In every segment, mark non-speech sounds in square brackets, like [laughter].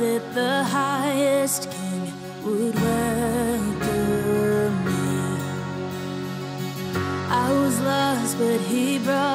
that the highest king would welcome me. I was lost, but he brought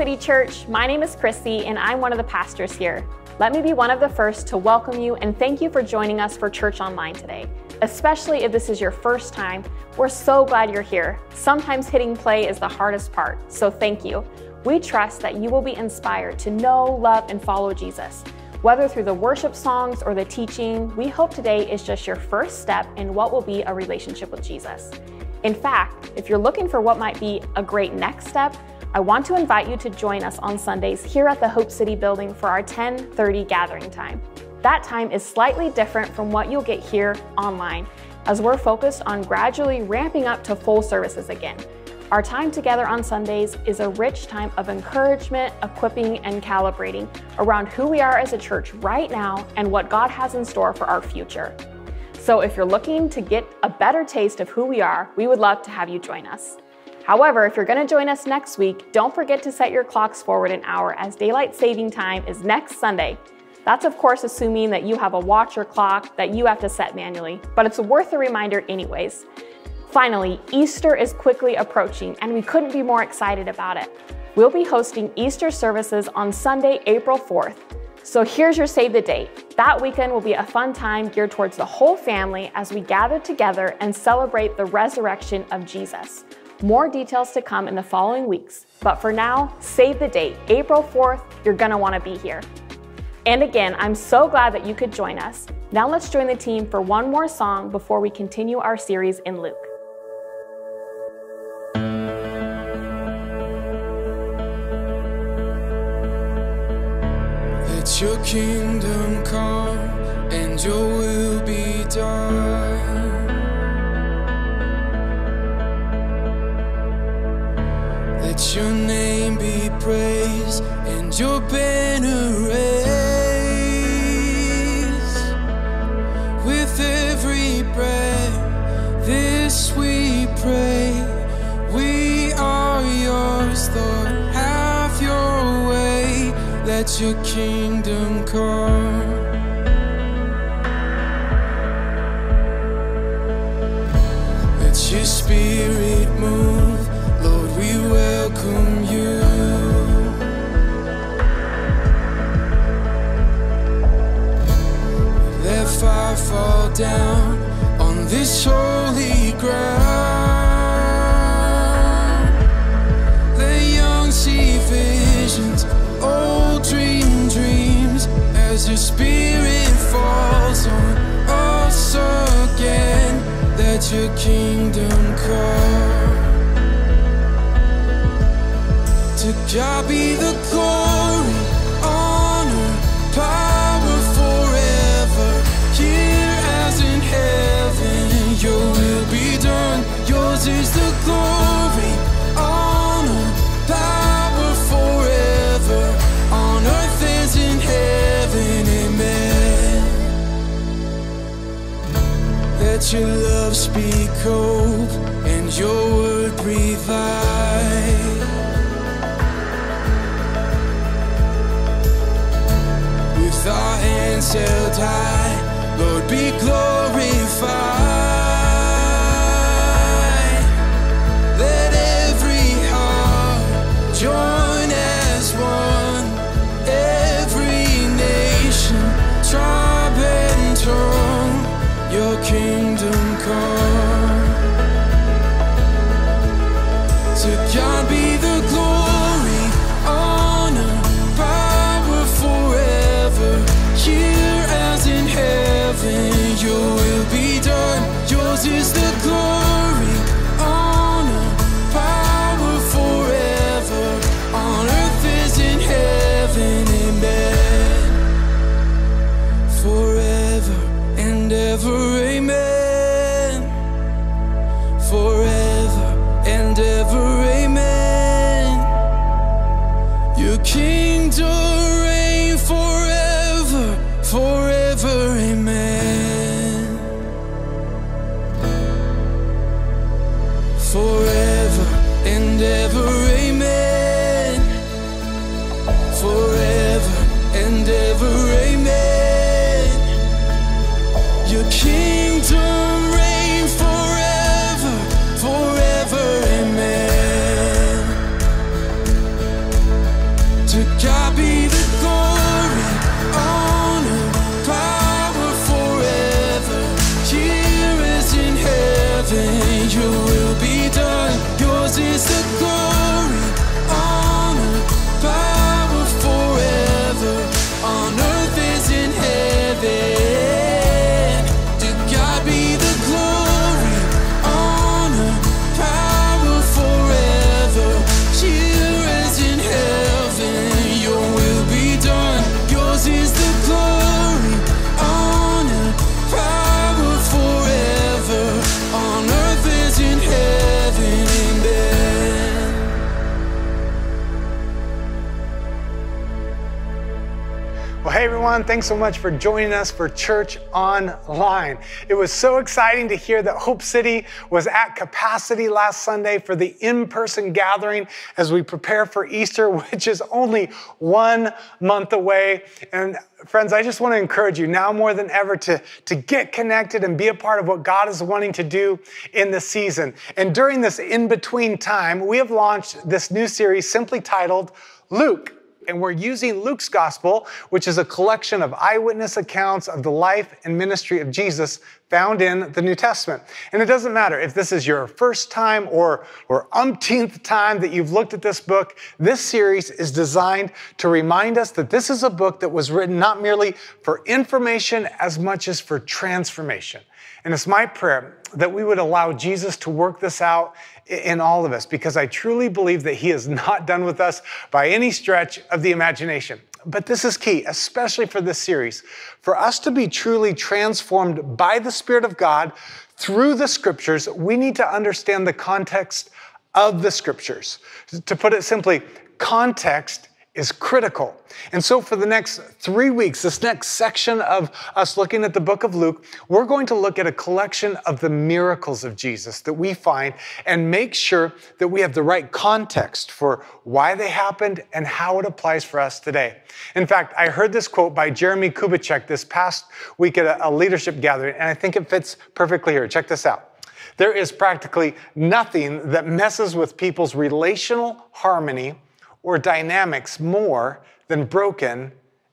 City Church. My name is Christy, and I'm one of the pastors here. Let me be one of the first to welcome you and thank you for joining us for Church Online today. Especially if this is your first time, we're so glad you're here. Sometimes hitting play is the hardest part, so thank you. We trust that you will be inspired to know, love, and follow Jesus. Whether through the worship songs or the teaching, we hope today is just your first step in what will be a relationship with Jesus. In fact, if you're looking for what might be a great next step, I want to invite you to join us on Sundays here at the Hope City building for our 10:30 gathering time. That time is slightly different from what you'll get here online, as we're focused on gradually ramping up to full services again. Our time together on Sundays is a rich time of encouragement, equipping, and calibrating around who we are as a church right now and what God has in store for our future. So if you're looking to get a better taste of who we are, we would love to have you join us. However, if you're going to join us next week, don't forget to set your clocks forward an hour as daylight saving time is next Sunday. That's, of course, assuming that you have a watch or clock that you have to set manually, but it's worth a reminder, anyways. Finally, Easter is quickly approaching, and we couldn't be more excited about it. We'll be hosting Easter services on Sunday, April 4th. So here's your save the date. That weekend will be a fun time geared towards the whole family as we gather together and celebrate the resurrection of Jesus. More details to come in the following weeks, but for now, save the date, April 4th. You're gonna wanna be here. And again, I'm so glad that you could join us. Now let's join the team for one more song before we continue our series in Luke. Let your kingdom come and your Your name be praised and your banner raised. With every breath, this we pray. We are yours, Lord. Have your way. Let your kingdom come. Down on this holy ground. Let young see visions, old dream dreams as your spirit falls on us again. Let your kingdom come. To God be the glory, Your love speak hope and your word life. With our hands held high, Lord, be glorified. Thanks so much for joining us for Church Online. It was so exciting to hear that Hope City was at capacity last Sunday for the in person gathering as we prepare for Easter, [laughs] which is only one month away. And friends, I just want to encourage you now more than ever to, to get connected and be a part of what God is wanting to do in the season. And during this in between time, we have launched this new series simply titled Luke and we're using Luke's gospel, which is a collection of eyewitness accounts of the life and ministry of Jesus found in the New Testament. And it doesn't matter if this is your first time or, or umpteenth time that you've looked at this book, this series is designed to remind us that this is a book that was written not merely for information as much as for transformation. And it's my prayer that we would allow Jesus to work this out in all of us because I truly believe that He is not done with us by any stretch of the imagination. But this is key, especially for this series. For us to be truly transformed by the Spirit of God through the scriptures, we need to understand the context of the scriptures. To put it simply, context is critical. And so, for the next three weeks, this next section of us looking at the book of Luke, we're going to look at a collection of the miracles of Jesus that we find and make sure that we have the right context for why they happened and how it applies for us today. In fact, I heard this quote by Jeremie Kubicek this past week at a, a leadership gathering, and I think it fits perfectly here. Check this out. There is practically nothing that messes with people's relational harmony or dynamics more than broken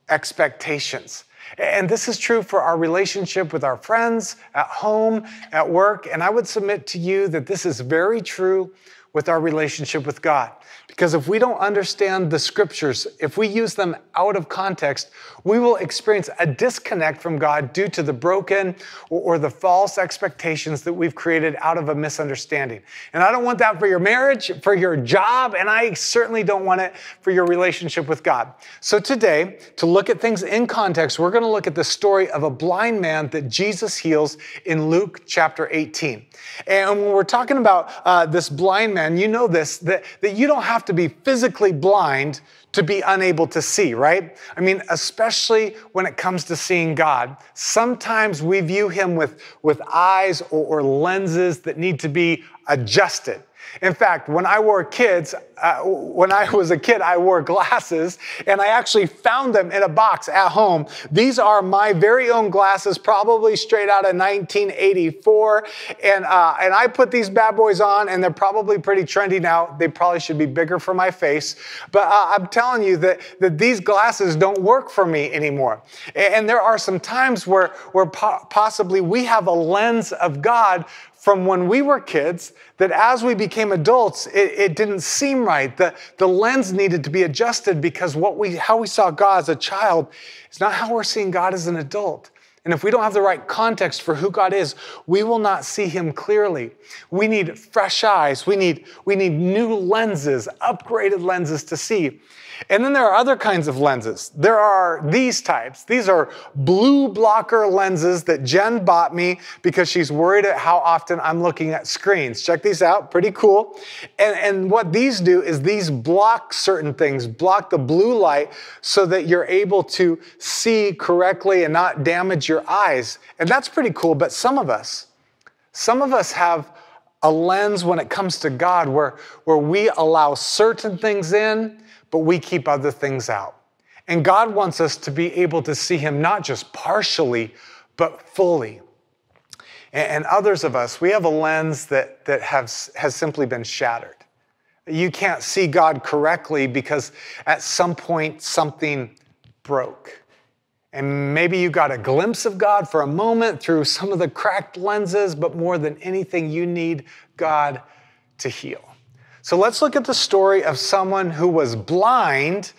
expectations. And this is true for our relationship with our friends, at home, at work. And I would submit to you that this is very true with our relationship with God. Because if we don't understand the scriptures, if we use them out of context, we will experience a disconnect from God due to the broken or, the false expectations that we've created out of a misunderstanding. And I don't want that for your marriage, for your job, and I certainly don't want it for your relationship with God. So today, to look at things in context, we're going to look at the story of a blind man that Jesus heals in Luke chapter 18. And when we're talking about uh, this blind man, you know this, that, that you don't have to be physically blind to be unable to see, right? I mean, especially when it comes to seeing God. Sometimes we view Him with, with eyes or, or lenses that need to be adjusted. In fact, when I wore kids, uh, when I was a kid, I wore glasses and I actually found them in a box at home. These are my very own glasses, probably straight out of 1984. And, uh, and I put these bad boys on and they're probably pretty trendy now. They probably should be bigger for my face. But uh, I'm telling you that, that these glasses don't work for me anymore. And there are some times where, where po- possibly we have a lens of God from when we were kids that as we became adults, it, it, didn't seem right. The, the lens needed to be adjusted because what we, how we saw God as a child is not how we're seeing God as an adult. And if we don't have the right context for who God is, we will not see him clearly. We need fresh eyes. We need, we need new lenses, upgraded lenses to see. And then there are other kinds of lenses. There are these types. These are blue blocker lenses that Jen bought me because she's worried at how often I'm looking at screens. Check these out, pretty cool. And, and what these do is these block certain things, block the blue light so that you're able to see correctly and not damage your eyes. And that's pretty cool, but some of us, some of us have a lens when it comes to God where, where we allow certain things in but we keep other things out. And God wants us to be able to see Him not just partially, but fully. And others of us, we have a lens that, that has, has simply been shattered. You can't see God correctly because at some point something broke. And maybe you got a glimpse of God for a moment through some of the cracked lenses, but more than anything, you need God to heal. So let's look at the story of someone who was blind,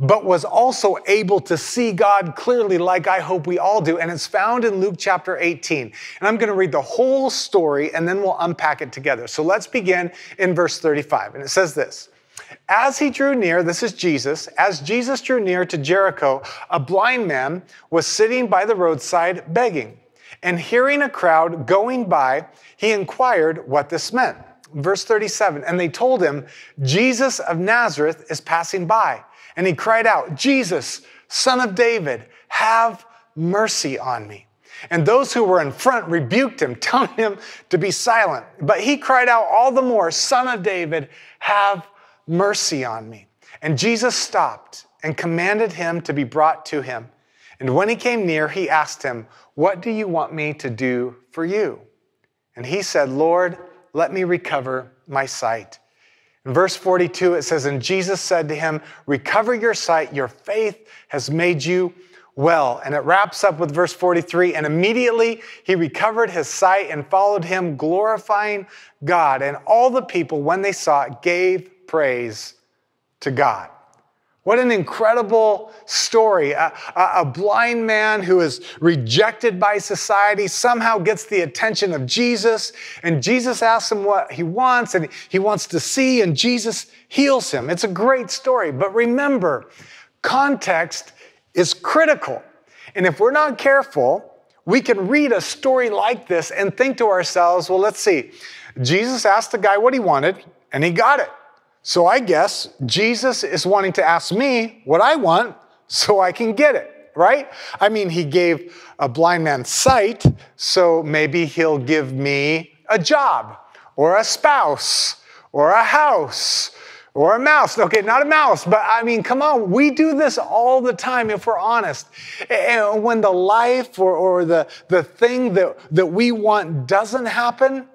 but was also able to see God clearly, like I hope we all do. And it's found in Luke chapter 18. And I'm going to read the whole story and then we'll unpack it together. So let's begin in verse 35. And it says this. As he drew near, this is Jesus, as Jesus drew near to Jericho, a blind man was sitting by the roadside begging. And hearing a crowd going by, he inquired what this meant. Verse 37 And they told him, Jesus of Nazareth is passing by. And he cried out, Jesus, son of David, have mercy on me. And those who were in front rebuked him, [laughs] telling him to be silent. But he cried out all the more, Son of David, have mercy on me. And Jesus stopped and commanded him to be brought to him. And when he came near, he asked him, What do you want me to do for you? And he said, Lord, let me recover my sight. In verse 42, it says, And Jesus said to him, Recover your sight, your faith has made you well. And it wraps up with verse 43 And immediately he recovered his sight and followed him, glorifying God. And all the people, when they saw it, gave praise to God. What an incredible story. A, a, blind man who is rejected by society somehow gets the attention of Jesus, and Jesus asks him what he wants, and he wants to see, and Jesus heals him. It's a great story. But remember, context is critical. And if we're not careful, we can read a story like this and think to ourselves, well, let's see. Jesus asked the guy what he wanted, and he got it. So I guess Jesus is wanting to ask me what I want so I can get it, right? I mean, he gave a blind man sight, so maybe he'll give me a job or a spouse or a house or a mouse. Okay, not a mouse, but I mean, come on, we do this all the time if we're honest. And when the life or, or the, the thing that, that we want doesn't happen,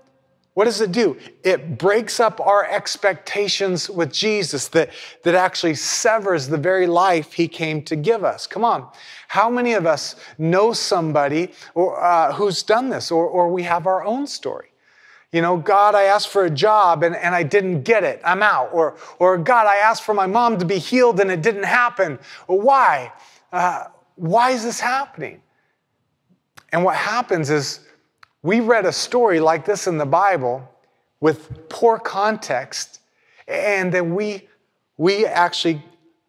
what does it do? It breaks up our expectations with Jesus that, that actually severs the very life he came to give us. Come on. How many of us know somebody or, uh, who's done this, or, or we have our own story? You know, God, I asked for a job and, and I didn't get it. I'm out. Or, or God, I asked for my mom to be healed and it didn't happen. Why? Uh, why is this happening? And what happens is we read a story like this in the Bible with poor context, and then we, we actually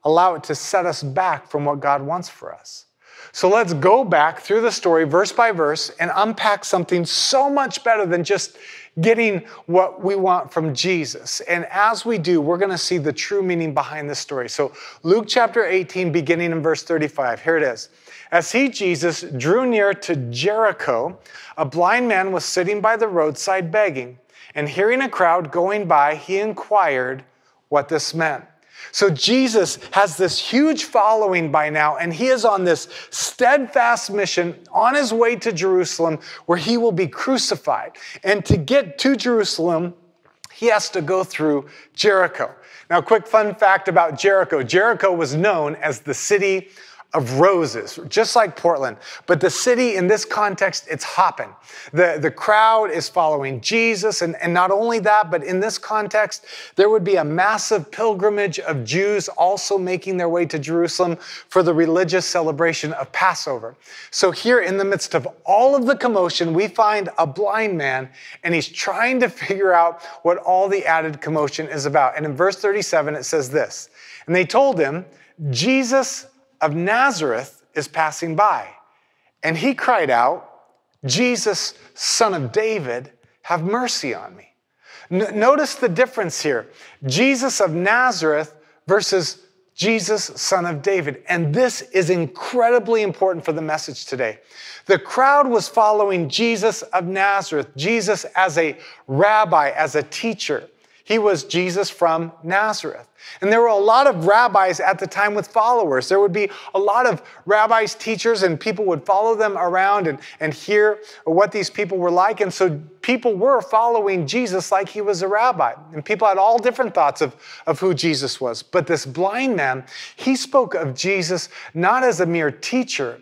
allow it to set us back from what God wants for us. So let's go back through the story verse by verse and unpack something so much better than just getting what we want from Jesus. And as we do, we're going to see the true meaning behind this story. So, Luke chapter 18, beginning in verse 35, here it is. As he, Jesus, drew near to Jericho, a blind man was sitting by the roadside begging. And hearing a crowd going by, he inquired what this meant. So Jesus has this huge following by now, and he is on this steadfast mission on his way to Jerusalem where he will be crucified. And to get to Jerusalem, he has to go through Jericho. Now, quick fun fact about Jericho Jericho was known as the city of roses, just like Portland. But the city, in this context, it's hopping. The, the crowd is following Jesus. And, and not only that, but in this context, there would be a massive pilgrimage of Jews also making their way to Jerusalem for the religious celebration of Passover. So, here in the midst of all of the commotion, we find a blind man, and he's trying to figure out what all the added commotion is about. And in verse 37, it says this And they told him, Jesus of Nazareth is passing by. And he cried out, Jesus, son of David, have mercy on me. N- notice the difference here Jesus of Nazareth versus Jesus, son of David. And this is incredibly important for the message today. The crowd was following Jesus of Nazareth, Jesus as a rabbi, as a teacher. He was Jesus from Nazareth. And there were a lot of rabbis at the time with followers. There would be a lot of rabbis, teachers, and people would follow them around and, and hear what these people were like. And so people were following Jesus like he was a rabbi. And people had all different thoughts of, of who Jesus was. But this blind man, he spoke of Jesus not as a mere teacher,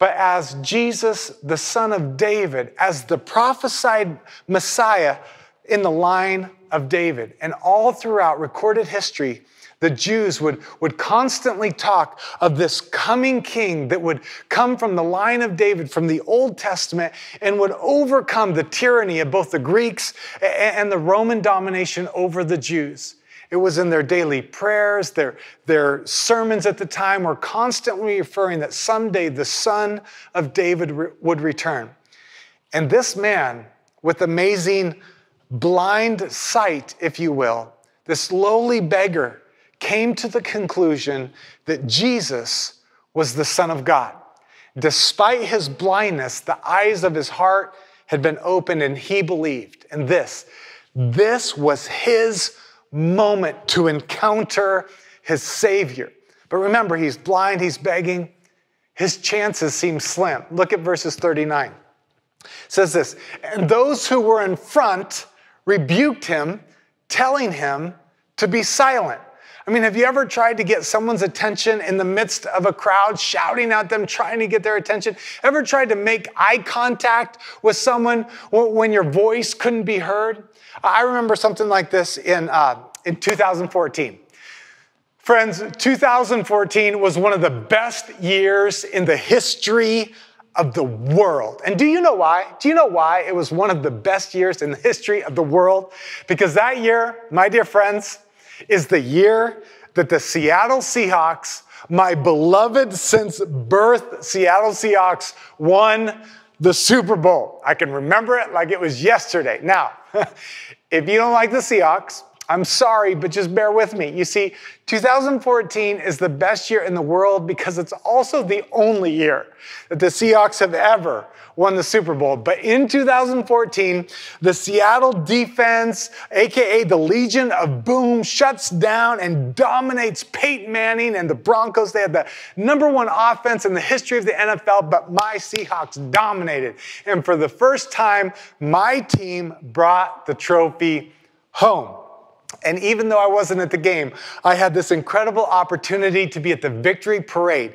but as Jesus, the son of David, as the prophesied Messiah in the line of David. And all throughout recorded history, the Jews would, would constantly talk of this coming king that would come from the line of David from the Old Testament and would overcome the tyranny of both the Greeks and the Roman domination over the Jews. It was in their daily prayers, their, their sermons at the time were constantly referring that someday the son of David re- would return. And this man, with amazing blind sight, if you will, this lowly beggar came to the conclusion that Jesus was the Son of God. Despite his blindness, the eyes of his heart had been opened and he believed. And this, this was his moment to encounter his Savior. But remember, he's blind, he's begging. His chances seem slim. Look at verses 39. It says this, and those who were in front rebuked him, telling him to be silent. I mean, have you ever tried to get someone's attention in the midst of a crowd, shouting at them, trying to get their attention? Ever tried to make eye contact with someone when your voice couldn't be heard? I remember something like this in, uh, in 2014. Friends, 2014 was one of the best years in the history of the world. And do you know why? Do you know why it was one of the best years in the history of the world? Because that year, my dear friends, is the year that the Seattle Seahawks, my beloved since birth Seattle Seahawks, won the Super Bowl. I can remember it like it was yesterday. Now, [laughs] if you don't like the Seahawks, I'm sorry, but just bear with me. You see, 2014 is the best year in the world because it's also the only year that the Seahawks have ever won the Super Bowl. But in 2014, the Seattle defense, aka the Legion of Boom, shuts down and dominates Peyton Manning and the Broncos. They had the number one offense in the history of the NFL, but my Seahawks dominated. And for the first time, my team brought the trophy home. And even though I wasn't at the game, I had this incredible opportunity to be at the victory parade.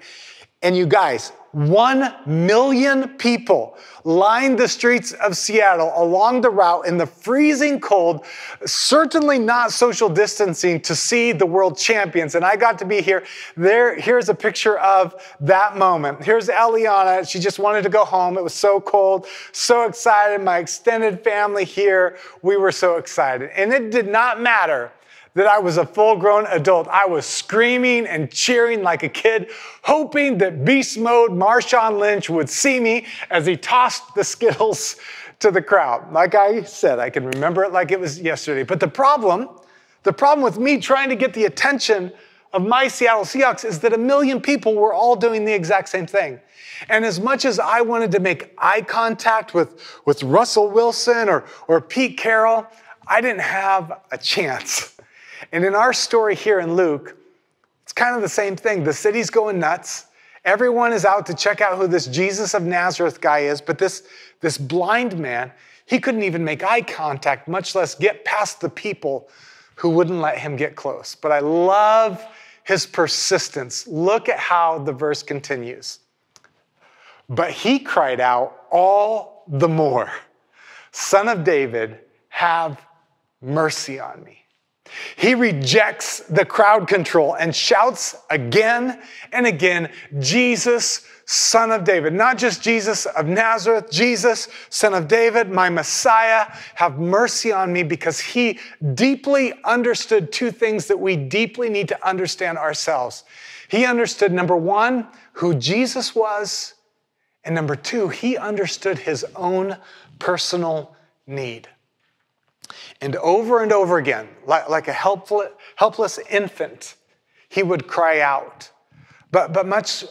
And you guys, one million people lined the streets of Seattle along the route in the freezing cold, certainly not social distancing to see the world champions. And I got to be here. There, here's a picture of that moment. Here's Eliana. She just wanted to go home. It was so cold, so excited. My extended family here, we were so excited. And it did not matter that I was a full grown adult. I was screaming and cheering like a kid, hoping that beast mode Marshawn Lynch would see me as he tossed the Skittles to the crowd. Like I said, I can remember it like it was yesterday. But the problem, the problem with me trying to get the attention of my Seattle Seahawks is that a million people were all doing the exact same thing. And as much as I wanted to make eye contact with, with Russell Wilson or, or Pete Carroll, I didn't have a chance. And in our story here in Luke, it's kind of the same thing. The city's going nuts. Everyone is out to check out who this Jesus of Nazareth guy is, but this, this blind man, he couldn't even make eye contact, much less get past the people who wouldn't let him get close. But I love his persistence. Look at how the verse continues. But he cried out all the more, Son of David, have mercy on me. He rejects the crowd control and shouts again and again, Jesus, Son of David. Not just Jesus of Nazareth, Jesus, Son of David, my Messiah, have mercy on me because he deeply understood two things that we deeply need to understand ourselves. He understood, number one, who Jesus was, and number two, he understood his own personal need. And over and over again, like, like a helpful, helpless infant, he would cry out. But, but much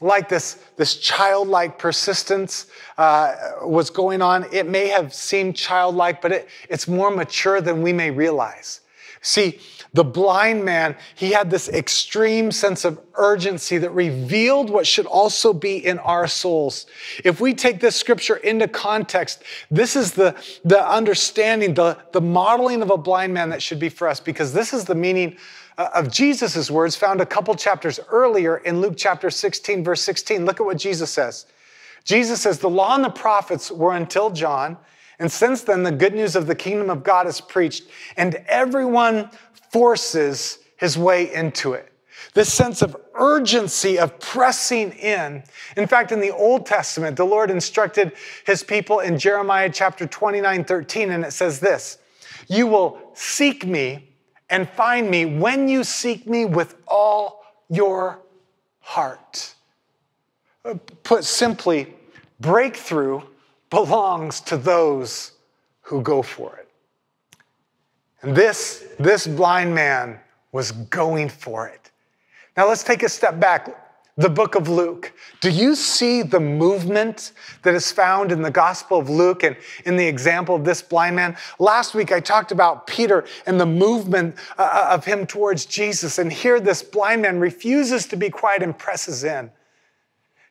like this, this childlike persistence uh, was going on, it may have seemed childlike, but it, it's more mature than we may realize. See, the blind man, he had this extreme sense of urgency that revealed what should also be in our souls. If we take this scripture into context, this is the, the understanding, the, the modeling of a blind man that should be for us, because this is the meaning uh, of Jesus' words found a couple chapters earlier in Luke chapter 16, verse 16. Look at what Jesus says. Jesus says, The law and the prophets were until John. And since then, the good news of the kingdom of God is preached, and everyone forces his way into it. This sense of urgency of pressing in. In fact, in the Old Testament, the Lord instructed his people in Jeremiah chapter 29, 13, and it says this You will seek me and find me when you seek me with all your heart. Uh, put simply, breakthrough belongs to those who go for it. And this, this blind man was going for it. Now let's take a step back. The book of Luke. Do you see the movement that is found in the Gospel of Luke and in the example of this blind man? Last week I talked about Peter and the movement uh, of him towards Jesus. And here this blind man refuses to be quiet and presses in.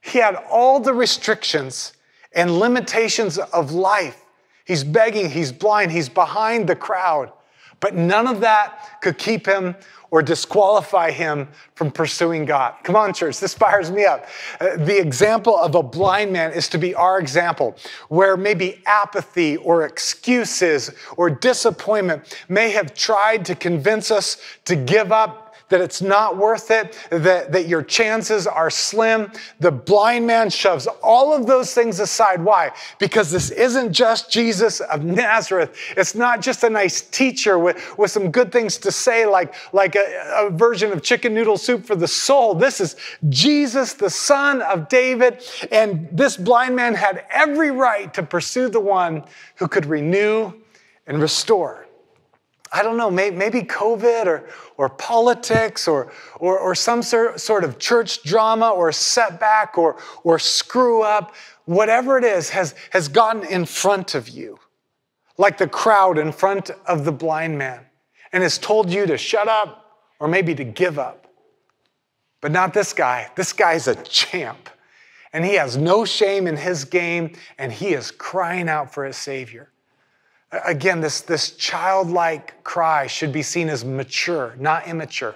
He had all the restrictions and limitations of life. He's begging, he's blind, he's behind the crowd. But none of that could keep him or disqualify him from pursuing God. Come on, church, this fires me up. Uh, the example of a blind man is to be our example, where maybe apathy or excuses or disappointment may have tried to convince us to give up that it's not worth it, that, that your chances are slim. The blind man shoves all of those things aside. Why? Because this isn't just Jesus of Nazareth. It's not just a nice teacher with, with some good things to say, like, like a, a version of chicken noodle soup for the soul. This is Jesus, the son of David. And this blind man had every right to pursue the one who could renew and restore. I don't know, maybe COVID or, or politics or, or, or some sor- sort of church drama or setback or, or screw up, whatever it is, has, has gotten in front of you, like the crowd in front of the blind man, and has told you to shut up or maybe to give up. But not this guy. This guy's a champ, and he has no shame in his game, and he is crying out for his Savior. Again, this, this childlike cry should be seen as mature, not immature.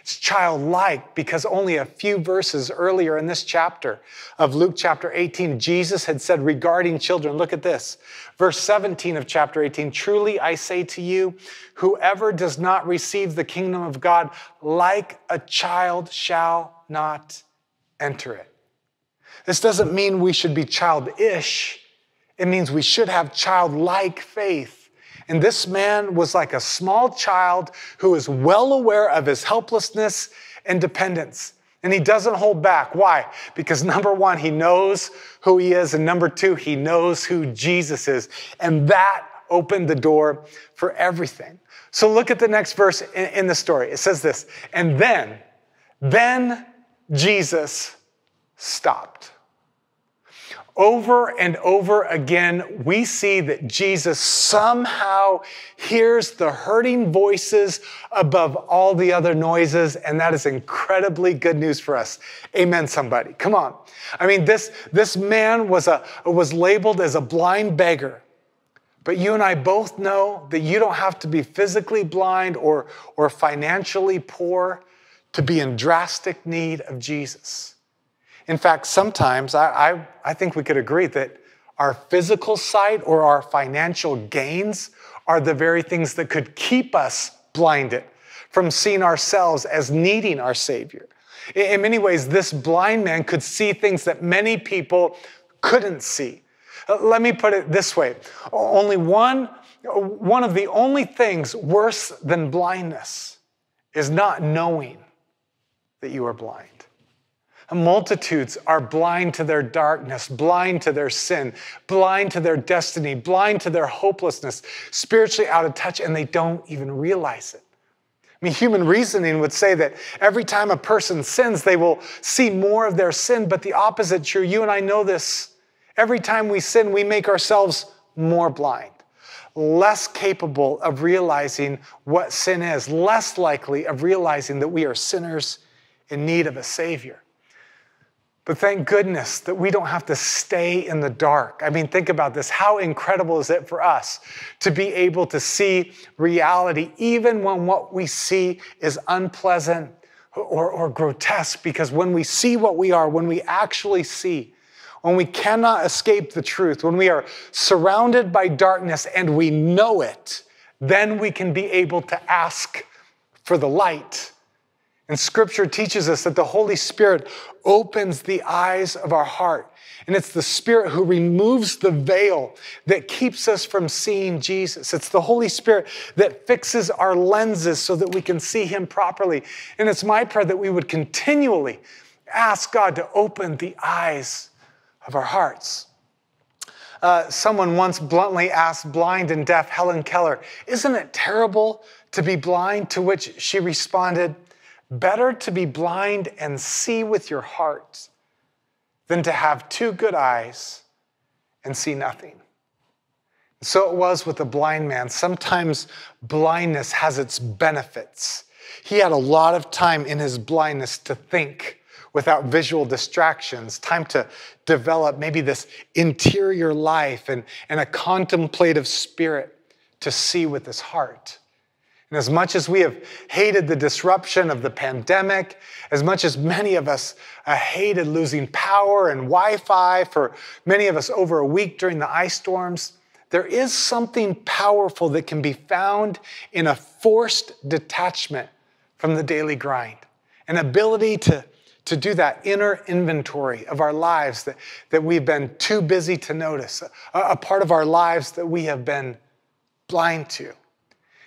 It's childlike because only a few verses earlier in this chapter of Luke chapter 18, Jesus had said regarding children, look at this. Verse 17 of chapter 18 Truly I say to you, whoever does not receive the kingdom of God like a child shall not enter it. This doesn't mean we should be childish. It means we should have childlike faith. And this man was like a small child who is well aware of his helplessness and dependence. And he doesn't hold back. Why? Because number one, he knows who he is. And number two, he knows who Jesus is. And that opened the door for everything. So look at the next verse in, the story. It says this And then, then Jesus stopped. Over and over again, we see that Jesus somehow hears the hurting voices above all the other noises, and that is incredibly good news for us. Amen, somebody. Come on. I mean, this, this man was, a, was labeled as a blind beggar. But you and I both know that you don't have to be physically blind or, or financially poor to be in drastic need of Jesus. In fact, sometimes I, I, I, think we could agree that our physical sight or our financial gains are the very things that could keep us blinded from seeing ourselves as needing our Savior. In many ways, this blind man could see things that many people couldn't see. Uh, let me put it this way only one, one of the only things worse than blindness is not knowing that you are blind. Multitudes are blind to their darkness, blind to their sin, blind to their destiny, blind to their hopelessness, spiritually out of touch, and they don't even realize it. I mean, human reasoning would say that every time a person sins, they will see more of their sin, but the opposite true. You and I know this. Every time we sin, we make ourselves more blind, less capable of realizing what sin is, less likely of realizing that we are sinners in need of a Savior. But thank goodness that we don't have to stay in the dark. I mean, think about this. How incredible is it for us to be able to see reality, even when what we see is unpleasant or, or grotesque? Because when we see what we are, when we actually see, when we cannot escape the truth, when we are surrounded by darkness and we know it, then we can be able to ask for the light and scripture teaches us that the Holy Spirit opens the eyes of our heart. And it's the Spirit who removes the veil that keeps us from seeing Jesus. It's the Holy Spirit that fixes our lenses so that we can see Him properly. And it's my prayer that we would continually ask God to open the eyes of our hearts. Uh, someone once bluntly asked blind and deaf Helen Keller, Isn't it terrible to be blind? To which she responded, Better to be blind and see with your heart than to have two good eyes and see nothing. So it was with the blind man. Sometimes blindness has its benefits. He had a lot of time in his blindness to think without visual distractions, time to develop maybe this interior life and, and a contemplative spirit to see with his heart. And as much as we have hated the disruption of the pandemic, as much as many of us uh, hated losing power and Wi Fi for many of us over a week during the ice storms, there is something powerful that can be found in a forced detachment from the daily grind, an ability to, to do that inner inventory of our lives that, that we've been too busy to notice, a, a part of our lives that we have been blind to.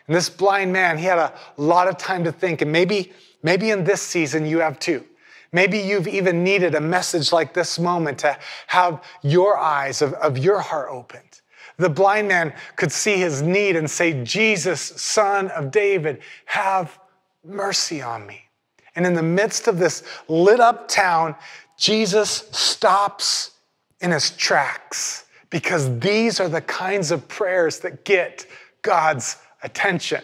And this blind man, he had a lot of time to think. And maybe, maybe in this season you have too. Maybe you've even needed a message like this moment to have your eyes of, of your heart opened. The blind man could see his need and say, Jesus, son of David, have mercy on me. And in the midst of this lit up town, Jesus stops in his tracks because these are the kinds of prayers that get God's attention.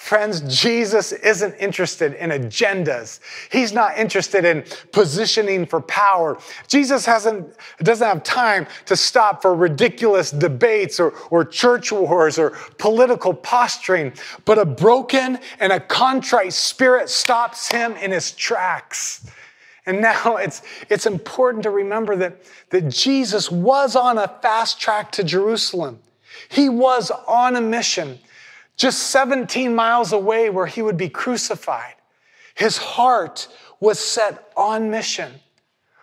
Friends, Jesus isn't interested in agendas. He's not interested in positioning for power. Jesus hasn't, doesn't have time to stop for ridiculous debates or, or church wars or political posturing. But a broken and a contrite spirit stops him in his tracks. And now [laughs] it's, it's important to remember that, that Jesus was on a fast track to Jerusalem. He was on a mission just 17 miles away where he would be crucified. His heart was set on mission.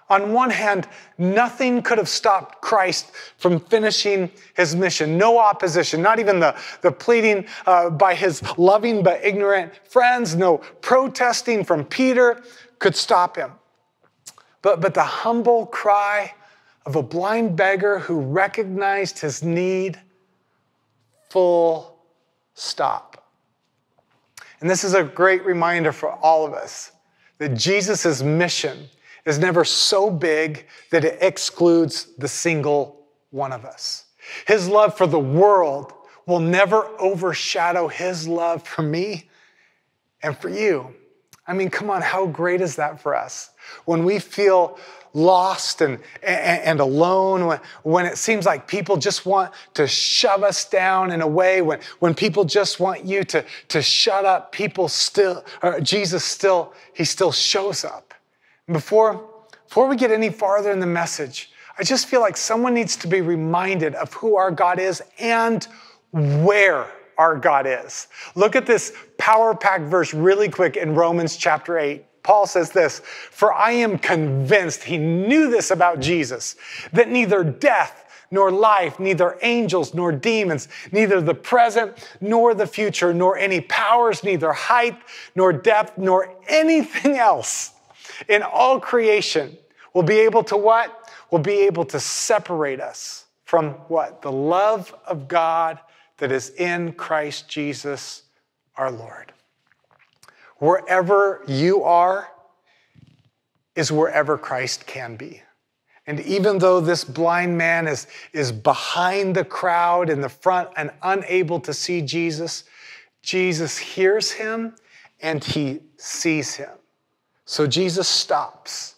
On one hand, nothing could have stopped Christ from finishing his mission. No opposition, not even the, the pleading uh, by his loving but ignorant friends, no protesting from Peter could stop him. But, but the humble cry of a blind beggar who recognized his need, full stop. And this is a great reminder for all of us that Jesus' mission is never so big that it excludes the single one of us. His love for the world will never overshadow his love for me and for you. I mean, come on, how great is that for us? When we feel lost and, and, and, alone, when, when it seems like people just want to shove us down in a way, when, when people just want you to, to shut up, people still, or Jesus still, he still shows up. Before, before we get any farther in the message, I just feel like someone needs to be reminded of who our God is and where our God is. Look at this power packed verse really quick in Romans chapter 8. Paul says this For I am convinced, he knew this about Jesus, that neither death, nor life, neither angels nor demons, neither the present nor the future, nor any powers, neither height nor depth, nor anything else in all creation will be able to what? Will be able to separate us from what? The love of God that is in Christ Jesus our Lord. Wherever you are is wherever Christ can be. And even though this blind man is, is behind the crowd in the front and unable to see Jesus, Jesus hears him and he sees him. So Jesus stops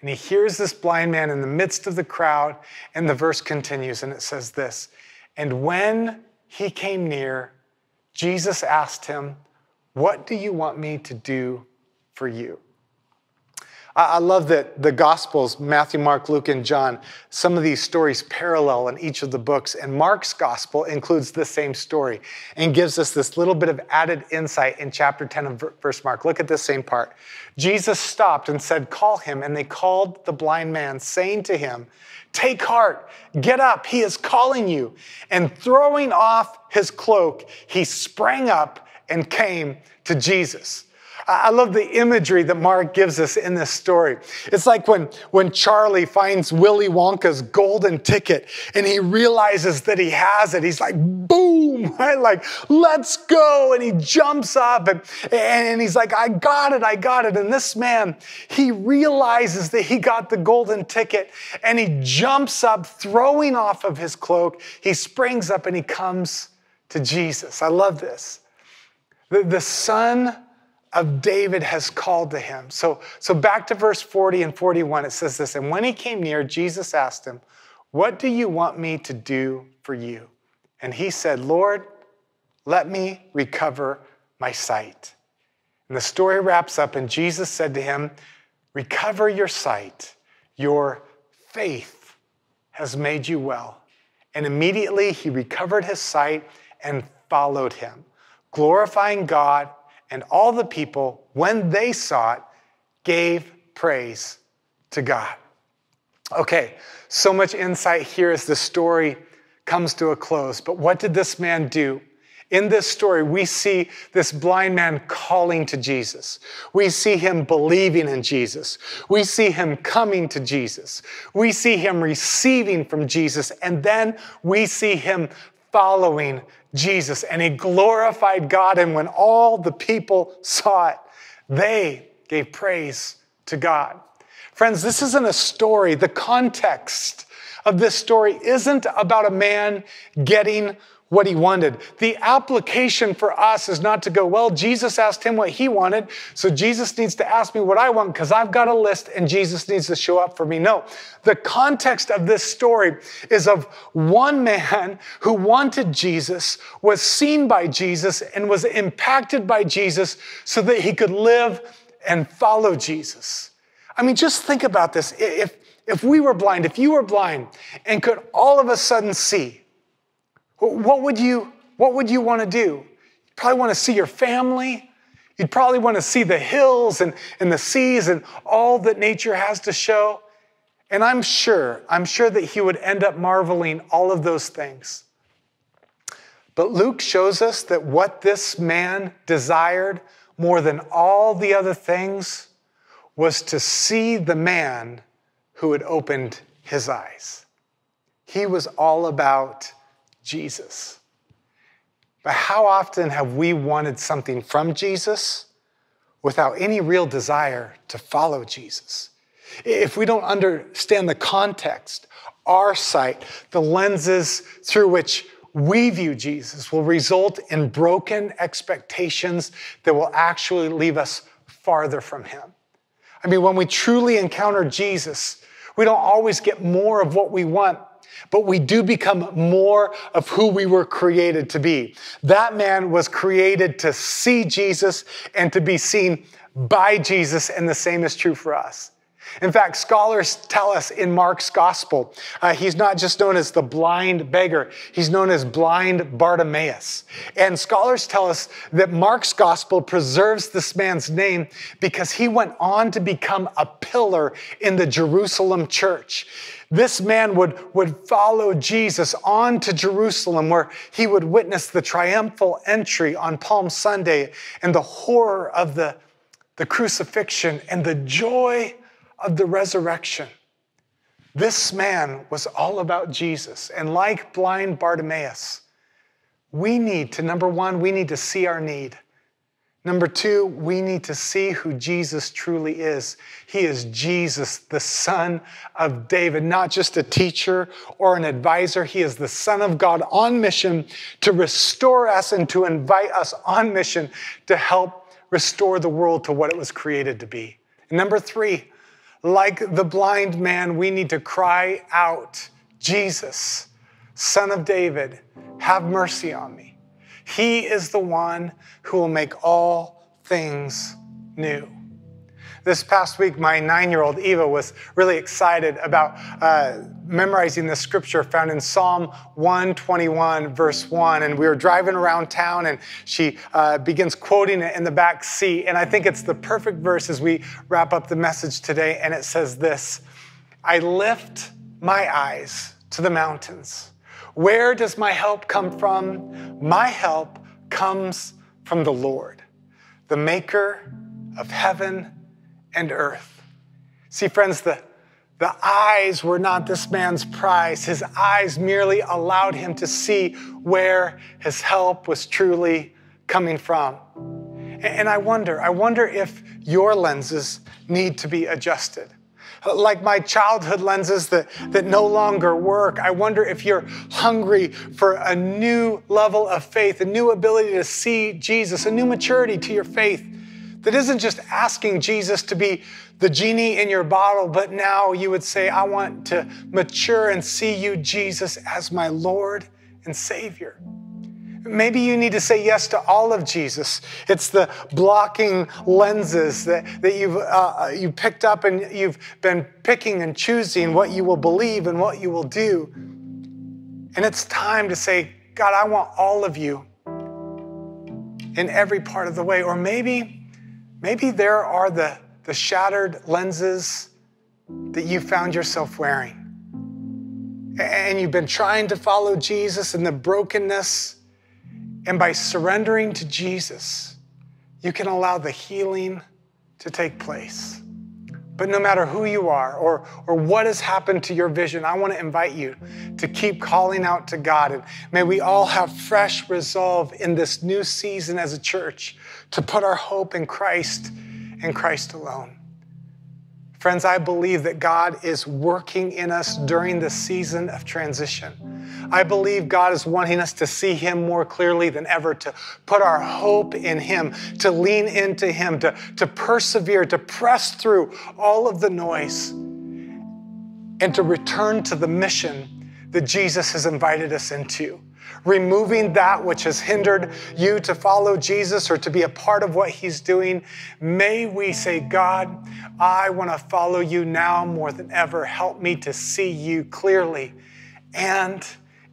and he hears this blind man in the midst of the crowd. And the verse continues and it says this And when he came near, Jesus asked him, What do you want me to do for you? I love that the Gospels, Matthew, Mark, Luke, and John, some of these stories parallel in each of the books. And Mark's Gospel includes the same story and gives us this little bit of added insight in chapter 10 of verse Mark. Look at this same part. Jesus stopped and said, Call him. And they called the blind man, saying to him, Take heart, get up, he is calling you. And throwing off his cloak, he sprang up and came to Jesus. I love the imagery that Mark gives us in this story. It's like when, when Charlie finds Willy Wonka's golden ticket and he realizes that he has it. He's like, boom, [laughs] right? Like, let's go. And he jumps up and, and he's like, I got it, I got it. And this man, he realizes that he got the golden ticket and he jumps up, throwing off of his cloak. He springs up and he comes to Jesus. I love this. The, the son of David has called to him. So, so back to verse 40 and 41, it says this And when he came near, Jesus asked him, What do you want me to do for you? And he said, Lord, let me recover my sight. And the story wraps up, and Jesus said to him, Recover your sight. Your faith has made you well. And immediately he recovered his sight and followed him, glorifying God and all the people, when they saw it, gave praise to God. Okay, so much insight here as the story comes to a close. But what did this man do In this story, we see this blind man calling to Jesus. We see him believing in Jesus. We see him coming to Jesus. We see him receiving from Jesus. And then we see him following Jesus. And he glorified God. And when all the people saw it, they gave praise to God. Friends, this isn't a story. The context of this story isn't about a man getting what he wanted. The application for us is not to go, well, Jesus asked him what he wanted, so Jesus needs to ask me what I want because I've got a list and Jesus needs to show up for me. No, the context of this story is of one man who wanted Jesus, was seen by Jesus, and was impacted by Jesus so that he could live and follow Jesus. I mean, just think about this. If, if we were blind, if you were blind and could all of a sudden see, what would you, what would you want to do? You'd probably want to see your family. You'd probably want to see the hills and, and the seas and all that nature has to show. And I'm sure, I'm sure that he would end up marveling all of those things. But Luke shows us that what this man desired more than all the other things was to see the man who had opened his eyes. He was all about Jesus. But how often have we wanted something from Jesus without any real desire to follow Jesus? If we don't understand the context, our sight, the lenses through which we view Jesus will result in broken expectations that will actually leave us farther from Him. I mean, when we truly encounter Jesus, we don't always get more of what we want, but we do become more of who we were created to be. That man was created to see Jesus and to be seen by Jesus, and the same is true for us. In fact, scholars tell us in Mark's gospel, uh, he's not just known as the blind beggar, he's known as blind Bartimaeus. And scholars tell us that Mark's gospel preserves this man's name because he went on to become a pillar in the Jerusalem church. This man would, would follow Jesus on to Jerusalem, where he would witness the triumphal entry on Palm Sunday and the horror of the, the crucifixion and the joy of the resurrection. This man was all about Jesus. And like blind Bartimaeus, we need to, number one, we need to see our need. Number two, we need to see who Jesus truly is. He is Jesus, the Son of David, not just a teacher or an advisor. He is the Son of God on mission to restore us and to invite us on mission to help restore the world to what it was created to be. And number three, like the blind man, we need to cry out, Jesus, Son of David, have mercy on me. He is the one who will make all things new. This past week, my nine year old Eva was really excited about uh, memorizing the scripture found in Psalm 121, verse 1. And we were driving around town, and she uh, begins quoting it in the back seat. And I think it's the perfect verse as we wrap up the message today. And it says this I lift my eyes to the mountains. Where does my help come from? My help comes from the Lord, the maker of heaven and earth. See, friends, the, the eyes were not this man's prize. His eyes merely allowed him to see where his help was truly coming from. And I wonder, I wonder if your lenses need to be adjusted. Like my childhood lenses that, that no longer work. I wonder if you're hungry for a new level of faith, a new ability to see Jesus, a new maturity to your faith that isn't just asking Jesus to be the genie in your bottle, but now you would say, I want to mature and see you, Jesus, as my Lord and Savior. Maybe you need to say yes to all of Jesus. It's the blocking lenses that, that you've uh, you picked up and you've been picking and choosing what you will believe and what you will do. And it's time to say, God, I want all of you in every part of the way. Or maybe Maybe there are the, the shattered lenses that you found yourself wearing. And you've been trying to follow Jesus in the brokenness, And by surrendering to Jesus, you can allow the healing to take place. But no matter who you are or, or what has happened to your vision, I want to invite you to keep calling out to God. And may we all have fresh resolve in this new season as a church to put our hope in Christ and Christ alone. Friends, I believe that God is working in us during the season of transition. I believe God is wanting us to see Him more clearly than ever, to put our hope in Him, to lean into Him, to, to persevere, to press through all of the noise, and to return to the mission that Jesus has invited us into removing that which has hindered you to follow Jesus or to be a part of what He's doing. May we say, God, I want to follow you now more than ever. Help me to see you clearly and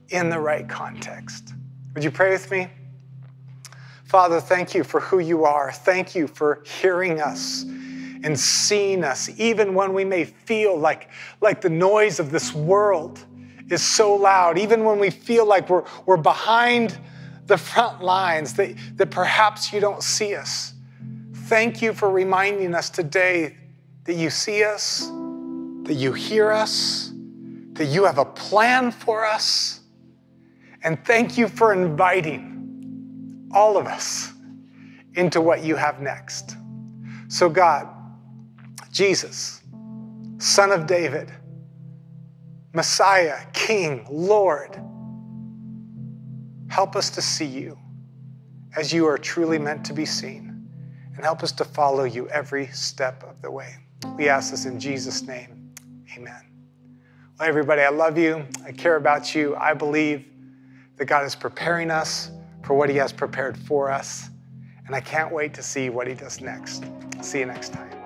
in the right context. Would you pray with me? Father, thank you for who you are. Thank you for hearing us and seeing us, even when we may feel like, like the noise of this world is so loud, even when we feel like we're, we're behind the front lines, that, that perhaps you don't see us. Thank you for reminding us today that you see us, that you hear us, that you have a plan for us. And thank you for inviting all of us into what you have next. So, God, Jesus, Son of David, Messiah, King, Lord. Help us to see you as you are truly meant to be seen, and help us to follow you every step of the way. We ask this in Jesus' name. Amen. Well, everybody, I love you. I care about you. I believe that God is preparing us for what He has prepared for us, and I can't wait to see what He does next. See you next time.